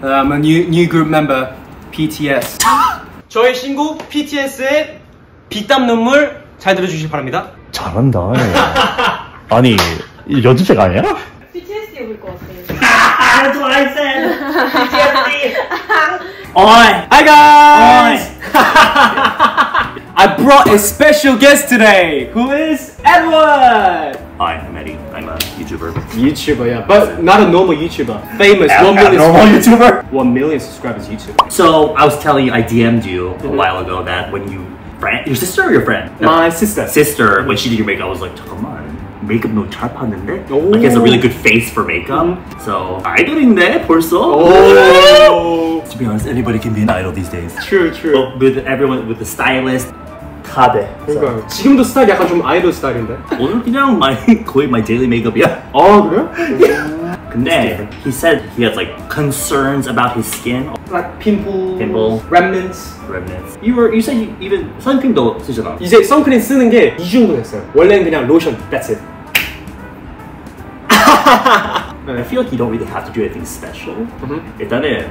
I'm a new new group member, PTS. 저희 신곡 PTS의 비땀 눈물 잘 들어주시기 바랍니다. 잘한다. 아니 이 연습생 아니야? PTSD 올것 같아. That's what I said. Oi! Hi guys! I brought a special guest today, who is Edward. Hi, I'm Eddie. I'm a YouTuber. YouTuber, yeah, but not a normal YouTuber. Famous, one Not million, normal YouTuber. one million subscribers YouTuber. So I was telling you, I DM'd you a while ago that when you friend, your sister or your friend? My sister. sister when she did your makeup, I was like, 잠깐만. Makeup 너무 잘 봤는데? 오. Like, he has a really good face for makeup. So, 아이돌인데, 벌써? Oh, To be honest, anybody can be an idol these days. true, true. But with everyone, with the stylist, 다 돼. 그러니까 지금도 스타일 약간 좀 아이돌 스타일인데. 오늘 그냥 my, 거의 my daily makeup이야. 아 그래요? 근데 he said he has like concerns about his skin Like pimple, Pimple. remnants. remnants. You were you said you even 선크림도 쓰잖아. 이제 선크림 쓰는 게 이 정도 됐어요. 원래는 그냥 로션, that's it. I feel like you don't really have to do anything special. Mhm. 일단은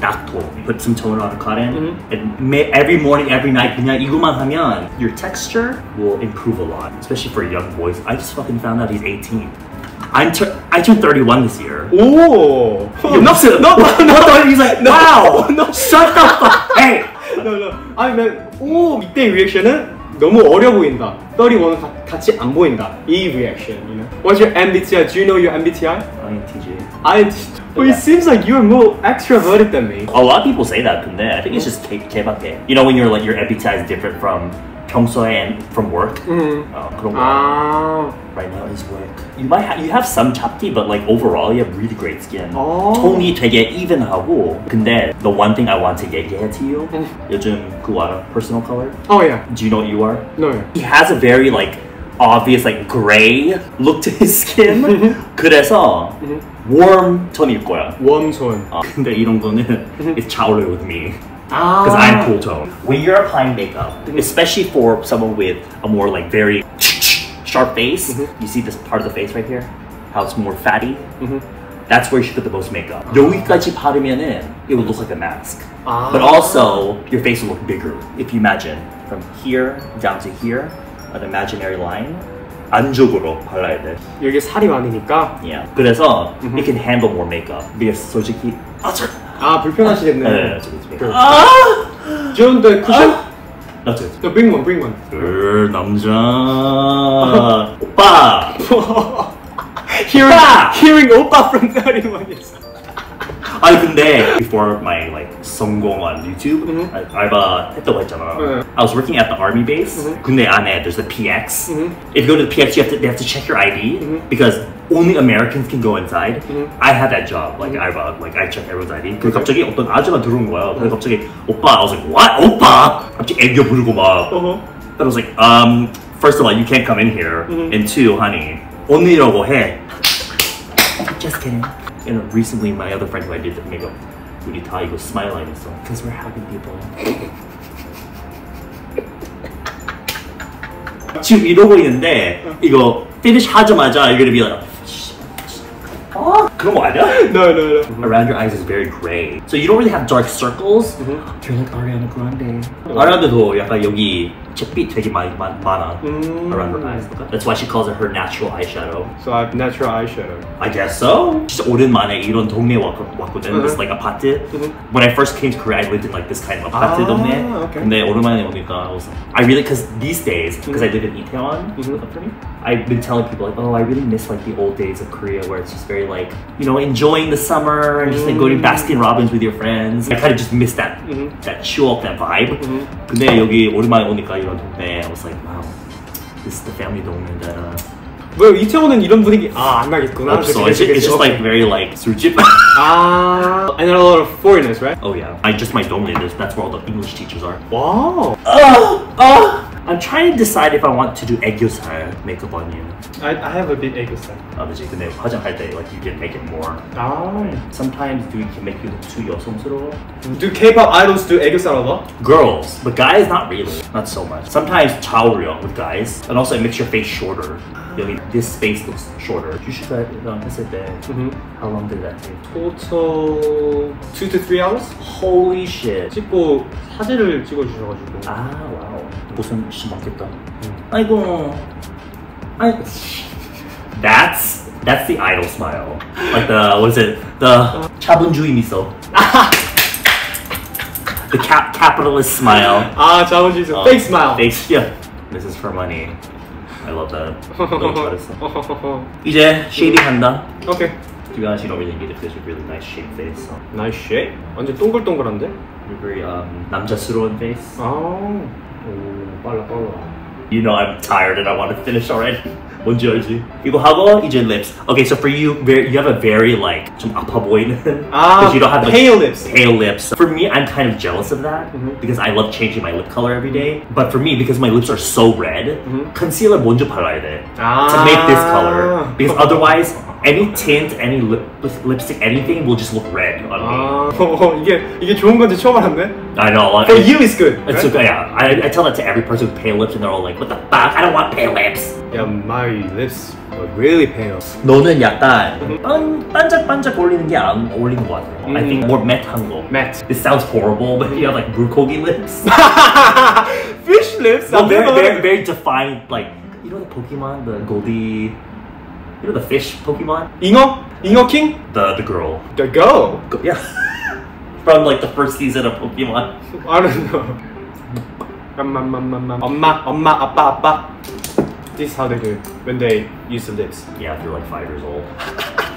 낙토, put some toner on cotton, Mhm. and may, every morning, every night 그냥 이거만 하면 your texture will improve a lot, especially for young boys. I just fucking found out he's 18. I'm tur- I turned 31 this year. 오. You're not no, no, no, He's like, wow, shut the fuck. Hey, no, no. 아니 난오 이때 리액션은 너무 어려 보인다. 31 가, 같이 안 보인다. 이 리액션, you know. What's your MBTI? Do you know your MBTI? INTJ. I. Well, it seems like you're more extroverted than me. A lot of people say that, 근데 I think it's just K K You know when you're like your MBTI is different from 평소에 and from work. 음. 어, 그런 거. 아. Right now is work. You might have you have some chapti, but like overall you have really great skin. 어. 톤이 되게 even하고. 근데 the one thing I want to 얘기해 to you, 음. 요즘 그거 알아? Personal color? Oh yeah. Do you know what you are? No. He has a very like obvious like gray look to his skin. 그래서 warm 톤일 거야. 웜톤. 어, 근데 이런 거는 it's 잘 어울려 with me. 아. because I'm cool tone. When you're applying makeup, especially for someone with a more like very sharp face, you see this part of the face right here, how it's more fatty. That's where you should put the most makeup. 여기까지 바르면은 it will look like a mask. 아. But also your face will look bigger if you imagine from here down to here, an imaginary line. 안쪽으로 발라야 돼. 여기 살이 많으니까. Yeah. 그래서 it can handle more makeup. because 솔직히 아, 저, 아 불편하시겠네. 네, 저기. Sure. 아? 나 저기. No, bring one, bring one. 그 남자 오빠 Hearing, 오빠! hearing 오빠 from 31 years. 아니 근데 before my like 성공 on YouTube Mhm. 아, 알바 했다고 했잖아 네. I was working at the army base Mhm. 군대 안에 there's the PX Mhm. if you go to the PX you have to they have to check your ID Mhm. because only Americans can go inside Mhm. I had that job like Mhm. 알바 like I check everyone's ID Okay. 그 갑자기 어떤 아줌마 들어온 거야 그래서 갑자기 오빠 I was like what 오빠 갑자기 애교 부르고 막 Uh-huh. But I was like, um, first of all, you can't come in here. Mhm. And two, honey, 언니라고 해. Just kidding. You know, recently my other friend who I did the makeup, 우리 다 이거 smile 안 했어. Because we're happy people. 지금 이러고 있는데 이거 finish 하자마자 you're gonna be like, 어? 그런 거 아니야? No, no, no. Around your eyes is very gray. So you don't really have dark circles. Mhm. You're like Ariana Grande. 아리아나도 약간 여기 잿빛 되게 많이 많, 많아. 음. Around her eyes. That's why she calls it her natural eyeshadow. So I have natural eyeshadow. I guess so. 진짜 오랜만에 이런 동네 왔, 왔거든. This Mhm. like 아파트. Mhm. When I first came to Korea, I lived in like this kind of 아파트 Ah, 동네. okay. 근데 오랜만에 오니까 I was like, I really because these days because I live in Itaewon, Mhm. I've been telling people like, oh, I really miss like the old days of Korea where it's just very like you know enjoying the summer and just like going to Mm. Baskin Robbins with your friends. I kind of just miss that Mhm. that 추억, that vibe. Mhm. 근데 여기 오랜만에 오니까 이런 동네, I was like, wow, this is the family 동네 that uh, 뭐 이태원은 이런 분위기 아 안 나겠구나. 없어. 그치, It's, 그치, it's just 그치. like very like 술집. 아 and there are a lot of foreigners, right? oh yeah, I just my 동네. There's, that's where all the English teachers are. Wow. Oh, oh. I'm trying to decide if I want to do 애교살 makeup on you. I, I have a bit egg style. 아, 그치. 근데 화장할 때 like you can make it more. 아. Sometimes do it can make you look too 여성스러워. Do K-pop idols do egg style a lot? Girls, but guys not really. Not so much. Sometimes 좌우려 with guys, and also it makes your face shorter. 여기 this face looks shorter. You should try it on 했을 때. Mm-hmm. How long did that take? Total two to three hours? Holy shit. 찍고 사진을 찍어주셔가지고. 아 와우. 무슨 씨 맞겠다. 아이고. 아이. That's that's the idol smile. Like the what is it? The 차분주의 미소. the cap capitalist smile. 아 자본주의 어, fake smile. Face, yeah. This is for money. I love that. 너무 잘했어. 이제 쉐이딩 한다. okay. To be honest, you don't really need it because you have really nice shaped face. So Nice shape. 완전 동글동글한데? you're very um, 남자스러운 face. 아. 오 빨라 빨라. You know I'm tired and I want to finish already. 뭔지 알지? 이거 하고 이제 lips. Okay, so for you, very, you have a very like 좀 아파 보이는 아, because you don't have like, pale lips. Pale lips. For me, I'm kind of jealous of that because I love changing my lip color every day. But for me, because my lips are so red, concealer 먼저 발라야 돼 아. to make this color. Because otherwise, any tint, any lip, lipstick, anything will just look red on me. 아, 어, 이게 이게 좋은 건지 처음 알았네. I know. For it- you, it's good. It's right? okay, yeah. I, I tell that to every person with pale lips, and they're all like, "What the fuck? I don't want pale lips." Yeah, my lips are really pale. 너는 약간 반, 반짝반짝 어울리는 게 안 어울리는 것 같아요. I think more matte 한 거. Matte. This sounds horrible, but you have like 물고기 lips. Fish lips. well, I've very, never very, heard of- very defined. Like you know the Pokemon, the Goldie. You know the fish Pokemon? Ingo? Ingo King? The, the girl. The girl. go yeah. From like the first season of Pokemon. I don't know. Amma, amma, ah, appa, ah, appa. This is how they do it when they use the lips. Yeah, they're like five years old.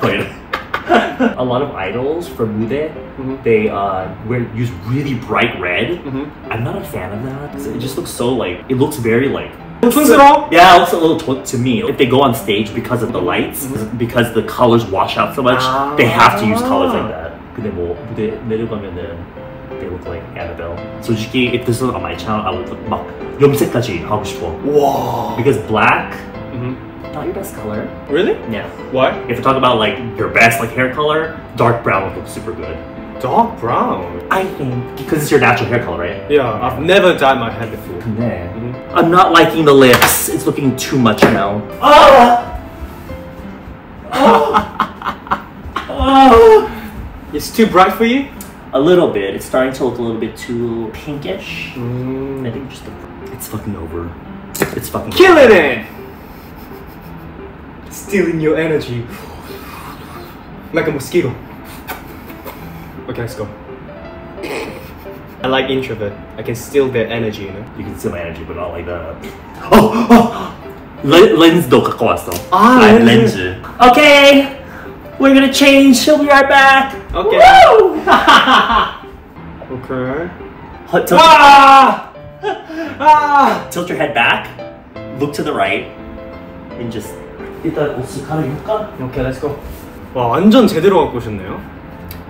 a lot of idols from Mude, mm -hmm. they uh, wear, use really bright red. Mm -hmm. I'm not a fan of that. It just looks so like, it looks very like 촌스러워? yeah, it looks a little to, to me. If they go on stage because of the lights, because the colors wash out so much, they have to use colors like that. 근데 뭐 무대 내려가면은 they look like Annabelle. 솔직히 if this was on my channel, I would look 막 염색까지 하고 싶어. 와. Because black, Mhm. not your best color. Really? Yeah. Why? If you talk about like your best like hair color, dark brown would look super good. Dark brown. I think because it's your natural hair color, right? Yeah, I've never dyed my hair before. Yeah. Mhm. I'm not liking the lips. It's looking too much now. Oh! Ah! It's too bright for you? A little bit. It's starting to look a little bit too pinkish. I Mm. think just the, it's fucking over. It's fucking Killing it! Stealing your energy. Like a mosquito. Okay, let's go. I like introvert. I can steal their energy, you know? You can steal my energy, but not like that. Oh, oh! Le- 렌즈도 갖고 왔어. 아, I have 렌즈. 렌즈. Okay, we're gonna change. She'll be right back. Okay. Woo! Okay. Tilt, tilt, Ah! Ah! tilt your head back. Look to the right, and just 일단 옷을 갈아입을까? Okay, let's go. 와, 완전 제대로 갖고 오셨네요.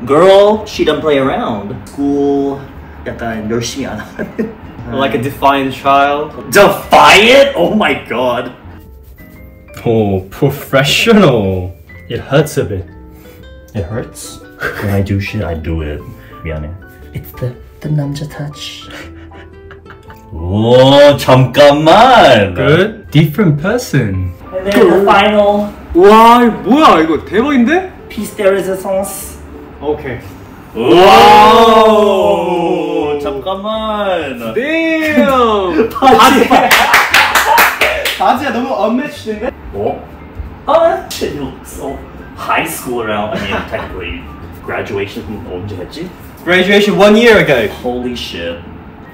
Girl, she don't play around. School 약간 열심히 안 하는. Like a defiant child. Defiant? Oh my god. Oh, professional. It hurts a bit. It hurts. When I do shit, I do it. 미안해. It's the the 남자 touch. 오 잠깐만. Good. Different person. And then the final 와, 이거 뭐야? 이거 대박인데? piece de resistance. 오케이. 오 잠깐만. Damn! 바지. 바지가 너무 unmatched인데? 어? 아, look so high school around. I mean, technically, graduation 언제 했지? Graduation one year ago. Holy shit.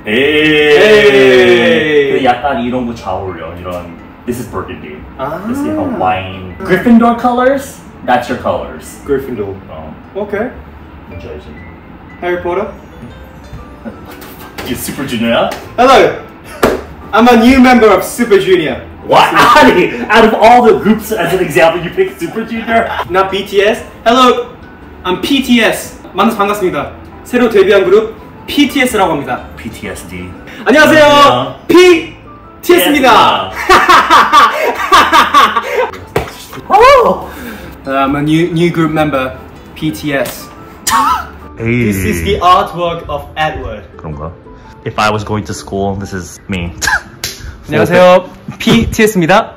에이. 근데 약간 이런 거 잘 어울려. 이런. This is burgundy. 아. This is wine. Gryffindor colors. That's your colors. Gryffindor. 어, Okay. 뭔지 알지? Harry Potter. 이게 Super Junior야? Hello. I'm a new member of Super Junior. What? 아니, out of all the groups, as an example, you pick Super Junior? Not BTS. Hello. I'm PTS. 만나서 반갑습니다. 새로 데뷔한 그룹 PTS라고 합니다. PTSD. 안녕하세요. 안녕하세요. P 티했습니다. Oh! I'm a new new group member, BTS. This is the artwork of Edward. 그런가? If I was going to school, this is me. 안녕하세요, BTS입니다.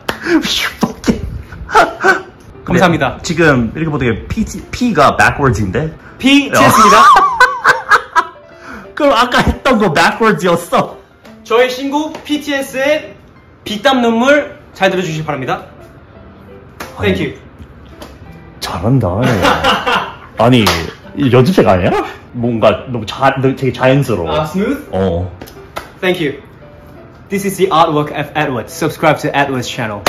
감사합니다. 네, 지금 이렇게 보니까 P, P가 backwards인데? BTS입니다. 그럼 아까 했던 거 backwards였어. 저희 신곡 BTS의 비땀 눈물 잘 들어주시기 바랍니다. Thank you. 잘한다. 아니 연습생 아니야? 뭔가 너무 자, 너 되게 자연스러워. Uh, smooth. 어. Thank you. This is the artwork of Edward. Subscribe to Edward's channel.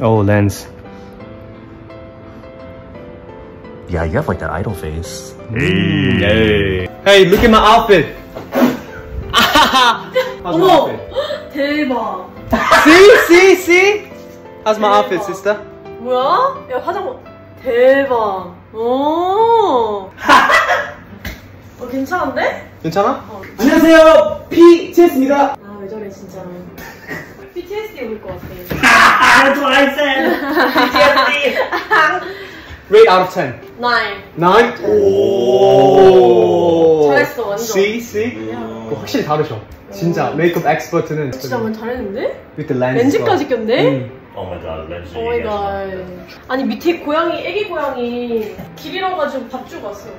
Oh, lens. Yeah, you have like that idol face. Hey. Hey, look at my outfit. How's my 어머! outfit? 대박. See, see, see? How's my outfit, sister? 뭐야? 야, 화장, 대박. 오. 어, 괜찮은데? 괜찮아? 어. 안녕하세요, PTS입니다. 아, 왜 저래, 진짜. PTSD 올것 같아. What I said. Rate out of 10. 나인. 9? 오. 잘했어, 완전. See, see? 그거 확실히 다르죠? 진짜 메이크업 엑스퍼트는 진짜 완전 잘했는데? 렌즈까지 꼈네? 음. Oh my god, 렌즈. 오마이갓. 아니, 밑에 고양이, 애기 고양이 길 잃어가지고 밥 주고 왔어.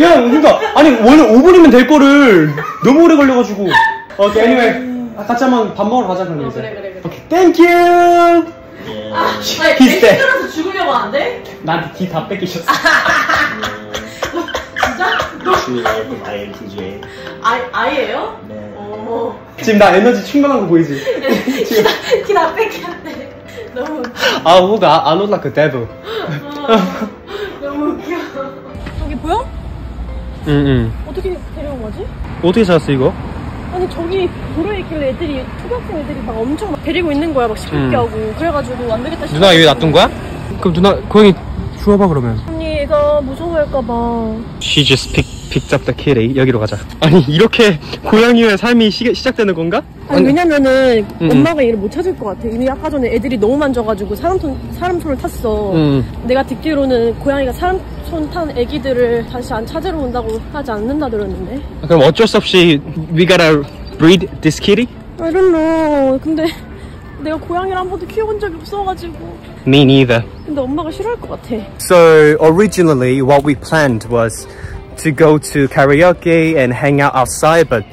야, 그러니까 아니 원래 5분이면 될 거를 너무 오래 걸려가지고. 오케이, anyway. 아, 같이 한번 밥 먹으러 가자 그럼 어, 이제. 그래, 그래, 그래. 오케이, 땡큐. 아, 아니. 렌즈라서 죽으려고 하는데? 나한테 티다 뺏기셨어. 진짜? 주의 INTJ. 아이, 아이예요? 네. 어. 지금 나 에너지 충만한 거 보이지? 지금. 키다 뺏겼네. 너무 웃겨. 아, 뭐가 안 올라 그 devil. 아, 너무 웃겨. 저기 보여? 응, 응. 어떻게 데려온 거지? 어떻게 찾았어 이거? 아니 저기 도로에 있길래 애들이 초등학생 애들이 막 엄청 막 데리고 있는 거야 막 시끄럽게 음. 하고 그래가지고 안 되겠다 싶어 누나 여기 놔둔 거야? 그럼 누나 고양이 주워봐 그러면. 언니 애가 무서워할까봐 She just pick, the kitty. 여기로 가자. 아니 이렇게 고양이의 삶이 시, 시작되는 건가? 아니 왜냐면은 음. 엄마가 얘를 못 찾을 것 같아 이미 아까 전에 애들이 너무 만져가지고 사람 손, 사람 손을 탔어 음. 내가 듣기로는 고양이가 사람 손 탄 애기들을 다시 안 찾으러 온다고 하지 않는다 들었는데 그럼 어쩔 수 없이 we gotta breed this kitty? I don't know 근데 내가 고양이를 한 번도 키워본 적이 없어가지고 Me neither. 근데 엄마가 싫어할 것 같아 So originally what we planned was to go to karaoke and hang out outside but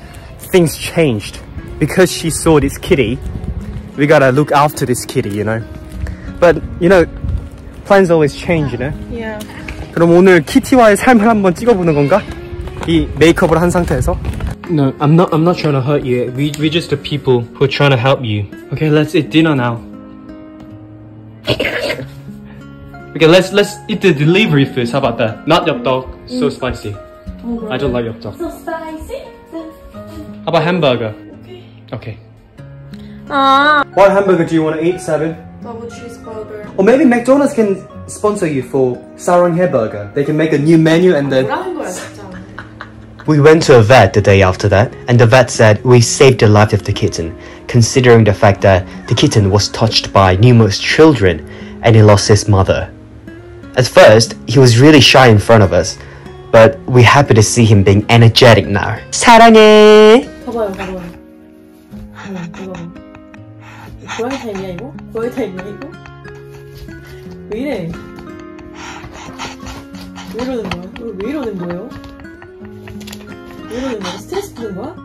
things changed. Because she saw this kitty, we gotta look after this kitty, you know. But you know, plans always change, you know. yeah. 그럼 오늘 키티와의 삶을 한번 찍어보는 건가? 이 메이크업을 한 상태에서? No, I'm not. I'm not trying to hurt you. We we just the people who are trying to help you. Okay, let's eat dinner now. Okay, let's let's eat the delivery first. How about that? Not yopdok, mm. dog. so spicy. I don't like yopdok. So spicy. How about hamburger? Okay. Ah. What hamburger do you want to eat, Seungbin? Double cheeseburger. Or maybe McDonald's can sponsor you for Sarong Hair Burger. They can make a new menu and then. We went to a vet the day after that, and the vet said we saved the life of the kitten, considering the fact that the kitten was touched by numerous children and it lost his mother. At first, he was really shy in front of us, but we're happy to see him being energetic now. 사랑해! 봐봐요, 봐봐요. 어머, 이거. 이거 고양이 타임이야 이거? 고양이 타임이야 이거? 왜 이래? 왜 이러는 거야? 이거 왜 이러는 거예요? 왜 이러는 거야? 스트레스 푸는 거야?